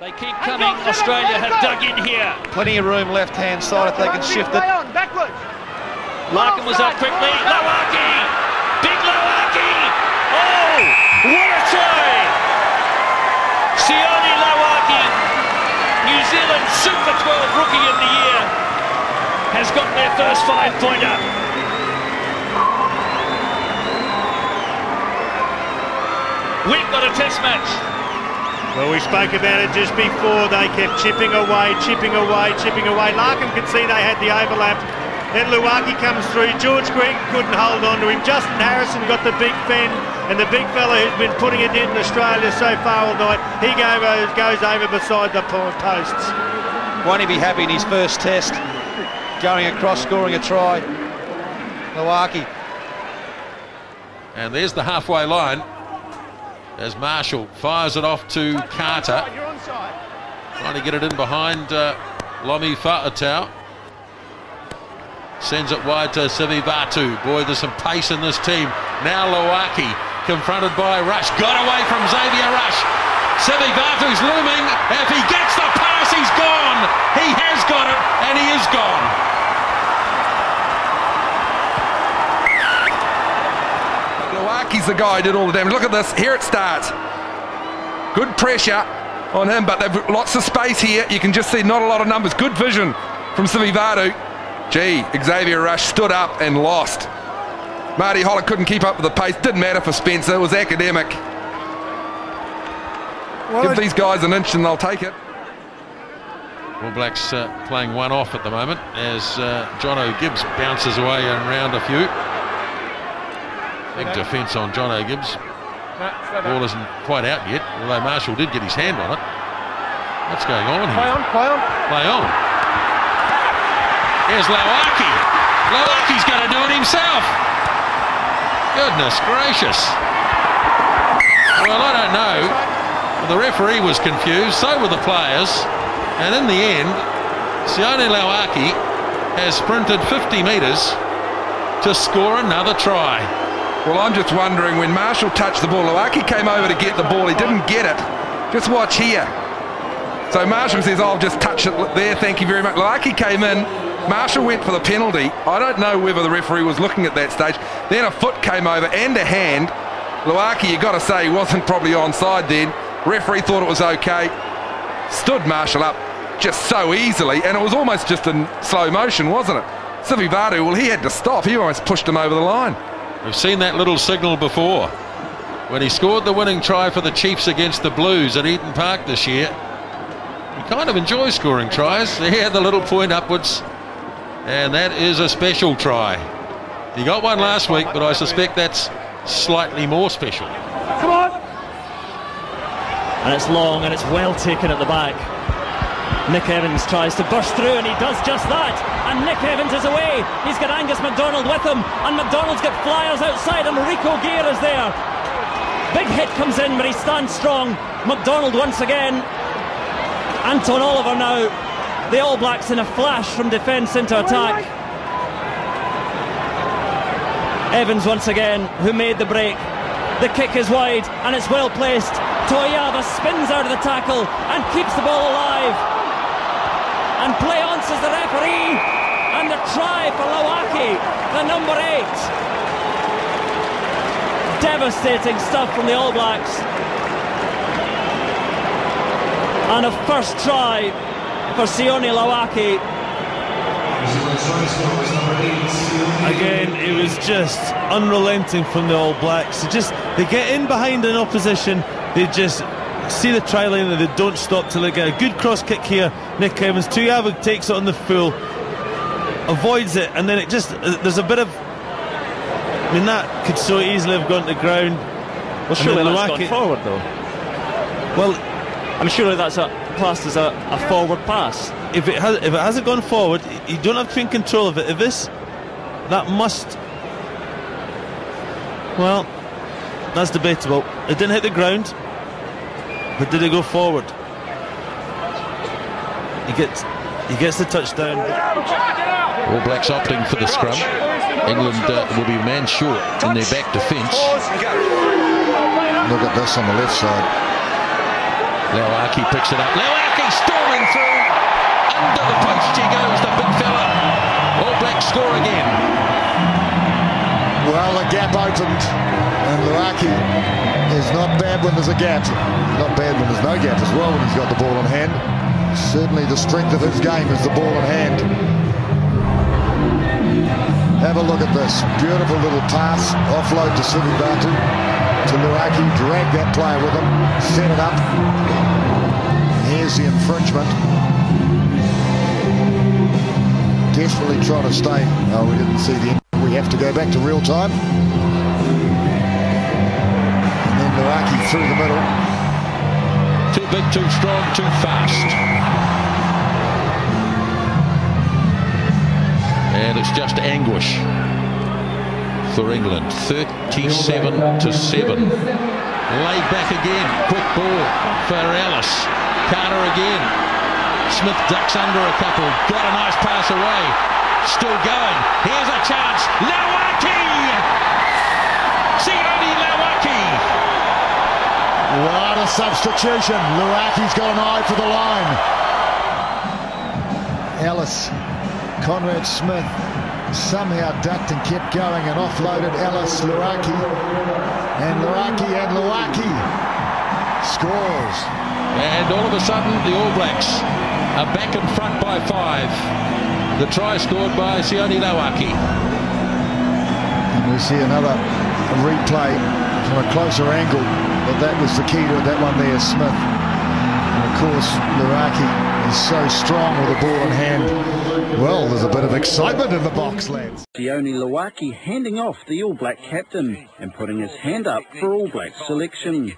They keep coming. Australia have dug in here. Plenty of room left hand side if they can shift it. Backwards. Larkin was up quickly. Lauaki! Big Lauaki! Oh! What a try! Sione Lauaki, New Zealand Super 12 Rookie of the Year, has got their first five-pointer. We've got a test match. Well, we spoke about it just before. They kept chipping away, chipping away, chipping away. Larkin could see they had the overlap. Then Lauaki comes through. George Gregan couldn't hold on to him. Justin Harrison got the big fend, and the big fella who's been putting it in Australia so far all night, he goes, goes over beside the posts. Won't he be happy in his first test? Going across, scoring a try. Lauaki. And there's the halfway line as Marshall fires it off to Carter. Trying to get it in behind uh, Lome Fa'atau. Sends it wide to Sivivatu. Boy, there's some pace in this team. Now Lauaki confronted by Rush. Got away from Xavier Rush. Sivivatu's looming. If he gets the pass, he's gone. He has got it, and he is gone. He's the guy who did all the damage. Look at this. Here it starts. Good pressure on him, but they've lots of space here. You can just see not a lot of numbers. Good vision from Sivivatu. Gee, Xavier Rush stood up and lost. Marty Holah couldn't keep up with the pace. Didn't matter for Spencer. It was academic. Well, Give these guys an inch and they'll take it. All Blacks uh, playing one off at the moment as uh, Jono Gibbes bounces away and round a few. Big defence on Jono Gibbes. Ball isn't quite out yet, although Marshall did get his hand on it. What's going on here? Play on, play on. Play on. Here's Lauaki. Lauaki's going to do it himself. Goodness gracious. Well, I don't know. The referee was confused, so were the players. And in the end, Sione Lauaki has sprinted 50 metres to score another try. Well, I'm just wondering when Marshall touched the ball, Lauaki came over to get the ball. He didn't get it. Just watch here. So Marshall says, I'll just touch it there. Thank you very much. Lauaki came in. Marshall went for the penalty. I don't know whether the referee was looking at that stage. Then a foot came over and a hand. Lauaki, you've got to say, he wasn't probably onside then. Referee thought it was okay. Stood Marshall up just so easily, and it was almost just in slow motion, wasn't it? Sivivatu, well, he had to stop. He almost pushed him over the line. We've seen that little signal before. When he scored the winning try for the Chiefs against the Blues at Eden Park this year, he kind of enjoys scoring tries. He had the little point upwards, and that is a special try. He got one last week, but I suspect that's slightly more special. Come on! And it's long and it's well taken at the back. Nick Evans tries to burst through and he does just that. And Nick Evans is away. He's got Angus McDonald with him. And McDonald's got flyers outside and Rico Gear is there. Big hit comes in, but he stands strong. McDonald once again. Anton Oliver now. The All Blacks in a flash from defence into attack. Evans once again, who made the break. The kick is wide and it's well placed. Toeava spins out of the tackle and keeps the ball alive. And play on, says the referee. And the try for Lauaki, the number eight. Devastating stuff from the All Blacks. And a first try for Sione Lauaki. Again, it was just unrelenting from the All Blacks. They just they get in behind an opposition, they just see the try line and they don't stop till they get a good cross kick here. Nick Evans, Toeava takes it on the full, avoids it, and then it just uh, there's a bit of. I mean, that could so easily have gone to ground. Well, surely that's gone forward though. Well, I'm sure that's a, classed as a, a forward pass. If it has, if it hasn't gone forward, you don't have to be in control of it. If this, that must. Well, that's debatable. It didn't hit the ground. But did he go forward? He gets he gets the touchdown. All Blacks opting for the scrum. England uh, will be man short in their back defence. Look at this on the left side. Lauaki picks it up. Lauaki storming through. Under the post he goes, the big fella. All Blacks score again. Well, the gap opened, and Lauaki is not bad when there's a gap. Not bad as well when he's got the ball in hand. Certainly the strength of his game is the ball in hand. Have a look at this. Beautiful little pass. Offload to Sivivatu. To Lauaki. Drag that player with him. Set it up. Here's the infringement. Desperately trying to stay. Oh, we didn't see the we have to go back to real time. And then Lauaki through the middle. Big, too strong, too fast. And it's just anguish for England. 37 to 7. Laid back again. Quick ball for Ellis. Carter again. Smith ducks under a couple. Got a nice pass away. Still going. Here's a chance. Lauaki! What a substitution. Lauaki's got an eye for the line. Ellis, Conrad Smith somehow ducked and kept going and offloaded Ellis, Lauaki. And Lauaki and Lauaki scores. And all of a sudden, the All Blacks are back in front by five. The try scored by Sione Lauaki. And we see another replay from a closer angle, but that was the key to that one there, Smith. And of course, Lauaki is so strong with the ball in hand. Well, there's a bit of excitement in the box, lads. Sione Lauaki handing off the All Black captain and putting his hand up for All Black selection.